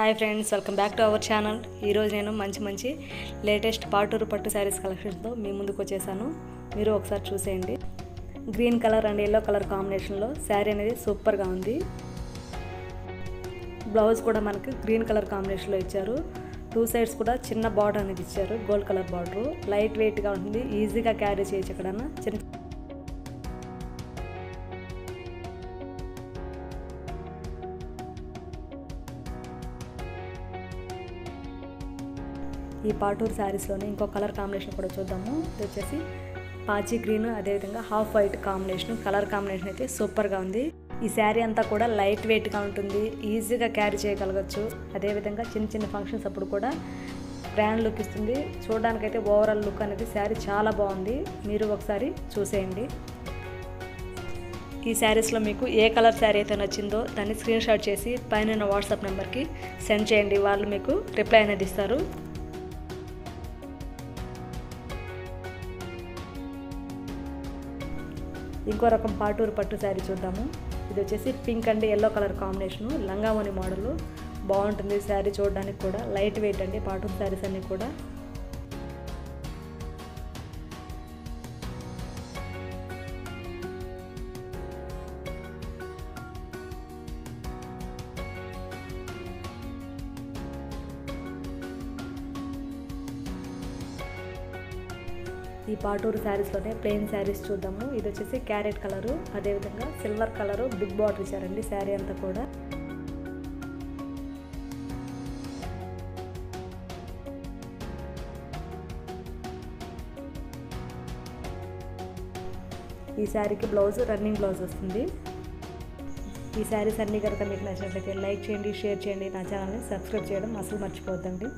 Hi friends welcome back to our channel. ఈరోజు నేను మంచి మంచి లేటెస్ట్ పాటూరు పట్టు శారీస్ కలెక్షన్స్తో మీ ముందుకు వచ్చేసాను. మీరు ఒకసారి చూసేయండి. Green colour and yellow colour కాంబినేషన్లో శారీ అనేది సూపర్గా ఉంది. బ్లౌజ్ కూడా మనకి గ్రీన్ కలర్ కాంబినేషన్లో ఇచ్చారు. టూ సైడ్స్ కూడా చిన్న బార్డర్ అనేది ఇచ్చారు గోల్డ్ కలర్ బార్డర్. లైట్ వెయిట్గా ఉంటుంది ఈజీగా క్యారీ చేయొచ్చు ఎక్కడన్నా చిన్న ఈ పాటూర్ శారీస్లోనే ఇంకో కలర్ కాంబినేషన్ కూడా చూద్దాము. ఇది వచ్చేసి పాచి గ్రీన్ అదేవిధంగా half white combination colour combination అయితే సూపర్గా ఉంది. ఈ శారీ అంతా కూడా లైట్ వెయిట్గా ఉంటుంది ఈజీగా క్యారీ చేయగలగచ్చు. అదేవిధంగా చిన్న చిన్న ఫంక్షన్స్ అప్పుడు కూడా గ్రాండ్ లుక్ ఇస్తుంది. చూడడానికైతే ఓవరాల్ లుక్ అనేది శారీ చాలా బాగుంది. మీరు ఒకసారి చూసేయండి. ఈ శారీస్లో మీకు ఏ కలర్ శారీ అయితే నచ్చిందో దాన్ని స్క్రీన్ షాట్ చేసి పైన వాట్సాప్ నెంబర్కి సెండ్ చేయండి. వాళ్ళు మీకు రిప్లై అనేది ఇస్తారు. ఇంకో రకం పాటూరు పట్టు శారీ చూద్దాము. ఇది వచ్చేసి pink and yellow colour combination లంగావోని model. బాగుంటుంది శారీ చూడడానికి కూడా. లైట్ వెయిట్ అండి పాటూరు శారీస్ అన్నీ కూడా. ఈ పాటూరు శారీస్లోనే ప్లెయిన్ శారీస్ చూద్దాము. ఇది వచ్చేసి క్యారెట్ కలరు అదేవిధంగా సిల్వర్ కలరు బిగ్ బార్డర్ ఇచ్చారండి శారీ అంతా కూడా. ఈ శారీకి బ్లౌజ్ రన్నింగ్ బ్లౌజ్ వస్తుంది. ఈ శారీస్ అన్నీ కనుక మీకు నచ్చినట్లయితే లైక్ చేయండి షేర్ చేయండి. నా ఛానల్ని సబ్స్క్రైబ్ చేయడం అసలు మర్చిపోద్దండి